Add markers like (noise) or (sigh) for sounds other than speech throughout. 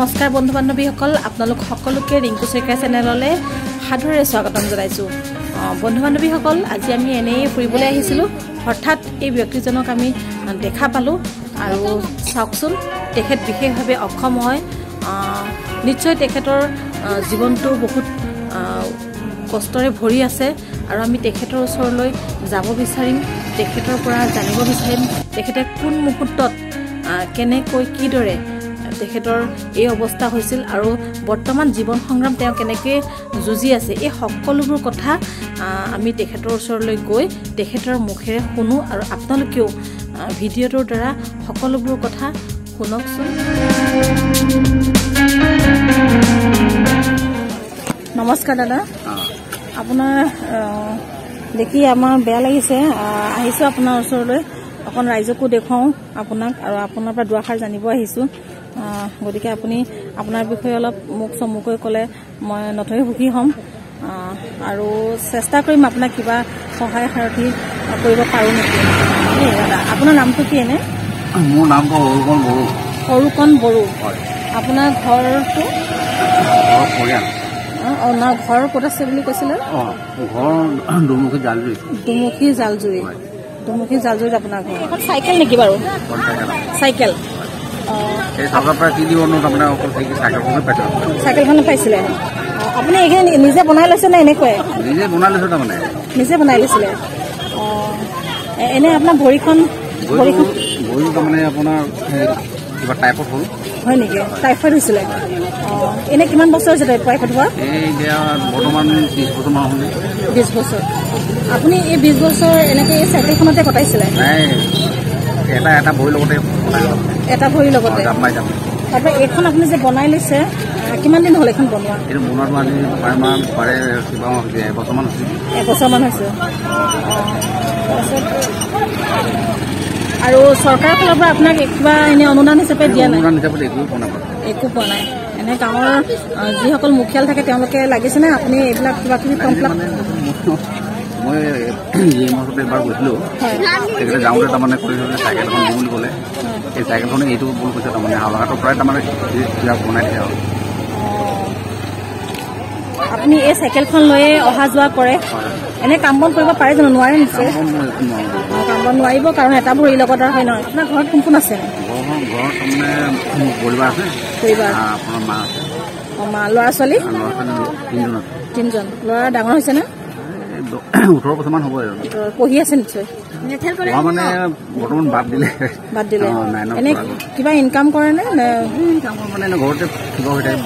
নমস্কাৰ বন্ধু বান্ধৱীসকল আপোনালোক সকলোকে ৰিংকু শইকীয়া চেনেললৈ সাদৰেৰে স্বাগতম জনাইছোঁ। বন্ধু বান্ধৱীসকল আজি আমি এনেই ফুৰিবলৈ আহিছিলোঁ। হঠাৎ এই ব্যক্তিজনক আমি দেখা পালোঁ আৰু চাওকচোন তেখেত বিশেষভাৱে অক্ষম হয়। নিশ্চয় তেখেতৰ জীৱনটো বহুত কষ্টৰে ভৰি আছে আৰু আমি তেখেতৰ ওচৰলৈ যাব বিচাৰিম তেখেতৰ পৰা জানিব বিচাৰিম তেখেতে কোন মুহূৰ্তত কেনেকৈ কিদৰে তেখেতৰ এই অৱস্থা হৈছিল আৰু বৰ্তমান জীৱন সংগ্ৰাম তেওঁ কেনেকৈ যুঁজি আছে এই সকলোবোৰ কথা আমি তেখেতৰ ওচৰলৈ গৈ তেখেতৰ মুখেৰে শুনো আৰু আপোনালোকেও ভিডিঅ'টোৰ দ্বাৰা সকলোবোৰ কথা শুনকচোন। নমস্কাৰ দাদা। আপোনাৰ দেখি আমাৰ বেয়া লাগিছে আহ, আহিছোঁ আপোনাৰ ওচৰলৈ। অকণ ৰাইজকো দেখুৱাওঁ আপোনাক আৰু আপোনাৰ পৰা দুআষাৰ জানিব আহিছোঁ। আহ, গতিকে আপুনি আপোনাৰ বিষয়ে অলপ মোক চমুকৈ ক'লে মই নথৈ সুখী হ'ম। আৰু চেষ্টা কৰিম আপোনাক কিবা সহায় সাৰথি কৰিব পাৰোঁ নেকি? দেই দাদা আপোনাৰ নামটো কি এনে? মোৰ নামটো অৰুকণ বড়ো। সৰুকণ বড়ো। হয়। আপোনাৰ ঘৰটো? ঘৰ ক'ত আছে বুলি কৈছিলে? ঘৰ দুমুখী জালজুৰি। দুমুখী জালজুৰি। হয়। দুমুখী জালজুৰিত আপোনাৰ ঘৰ। এখন চাইকেল নেকি বাৰু? চাইকেল। সেই চৰকাৰৰ পৰা কি দিব তাৰমানে অকল চাইকেলখনে পাইছোঁ? চাইকেলখনো পাইছিলে। আপুনি এইখিনি নিজে বনাই লৈছে নে এনেকুৱাই? নিজে বনাই লৈছোঁ তাৰমানে। নিজে বনাই লৈছিলে। অঁ, এ- এনে আপোনাৰ ভৰিখন ভৰিখন ভৰিটো তাৰমানে আপোনাৰ কিবা টাইপত হ'ল। হয় নেকি? টাইফইড হৈছিলে। এনে কিমান বছৰ হৈছে টাইফইড হোৱা? এই এতিয়া বৰ্তমান ত্ৰিছ বছৰমান হ'ল। বিছ বছৰ। আপুনি এই বিছ বছৰ এনেকৈ এই চাইকেলখনতে কটাইছিলে? নাই এটা এটা ভৰিৰ লগতে। এটা ভৰিৰ লগতে। তাৰপৰা এইখন আপুনি যে বনাই লৈছে কিমান দিন হ'ল এইখন বনোৱা? এইটো বনোৱাটো আজি পাৰে মাহ পাৰে কিবা হৈছে। এবছৰমান হৈছে। এবছৰমান আৰু চৰকাৰৰ ফালৰ পৰা আপোনাক কিবা এনে অনুদান হিচাপে দিয়া নাই? অনুদান হিচাপত একোৱে পোৱা নাই। একো পোৱা নাই। এনে গাঁৱৰ যিসকল মুখিয়াল থাকে তেওঁলোকে লাগিছেনে? আপুনি এইবিলাক কিবা কিবি মানে মই এই মাহতে এবাৰ গৈছিলোঁ। তেখেতে যাওঁতে তাৰমানে কৈছে যে চাইকেল এখন দিওঁ বুলি ক'লে। এই চাইকেলখনে এইটো বুলি কৈছে তাৰমানে। হাওলাঘাটৰ পৰাই তাৰমানে বনাই দিছে আৰু। আপুনি এই চাইকেলখন লৈয়ে অহা যোৱা কৰে। এনে কাম বন কৰিব পাৰে জানো? নোৱাৰে নিশ্চয়। কাম বন নোৱাৰিব কাৰণ এটা ভৰিৰ লগত হয় নহয়। আপোনাৰ ঘৰত কোন কোন আছে? ঘৰত তাৰমানে পৰিবাৰ আছে। পৰিবাৰ। আপোনাৰ মা আছে। মা ল'ৰা ছোৱালী তিনিজন ল'ৰা ডাঙৰ হৈছেনে (clears throat) ওঠৰ বছৰমান হ'ব আৰু। পঢ়ি আছে নিশ্চয়। মানে বৰ্তমান বাদ দিলে। বাদ দিলে। এনে। কিবা ইনকাম কৰে নে? মানে ঘৰতে কিবা হৈ থাকে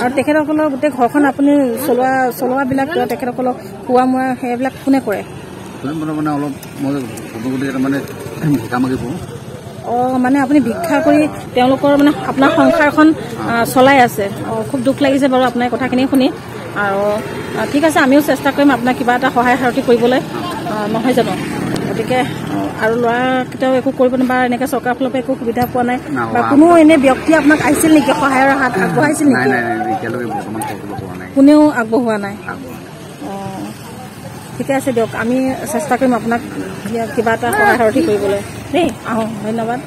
আৰু তেখেতসকলৰ গোটেই ঘৰখন আপুনি চলোৱা চলোৱাবিলাক তেখেতসকলক খোৱা মোৱা সেইবিলাক কোনে কৰে? মানে মানে মানে অলপ মই পঢ়োঁ অঁ মানে আপুনি ভিক্ষা কৰি তেওঁলোকৰ মানে আপোনাৰ সংসাৰখন চলাই আছে। অঁ খুব দুখ লাগিছে বাৰু আপোনাৰ কথাখিনি শুনি। আৰু ঠিক আছে আমিও চেষ্টা কৰিম আপোনাক কিবা এটা সহায় সাৰথি কৰিবলৈ। নহয় জানো? গতিকে আৰু ল'ৰাকেইটাও একো কৰিব বা এনেকৈ চৰকাৰৰ ফালৰ পৰা একো সুবিধা পোৱা নাই। বা। কোনো এনে ব্যক্তি আপোনাক আহিছিল নেকি? সহায়ৰ হাত আগবঢ়াইছিল নেকি? কোনেও আগবঢ়োৱা নাই। আগবঢ়া নাই। অঁ ঠিকে আছে দিয়ক আমি চেষ্টা কৰিম আপোনাক কিবা এটা সহায় সাৰথি কৰিবলৈ। দেই আহোঁ ধন্যবাদ।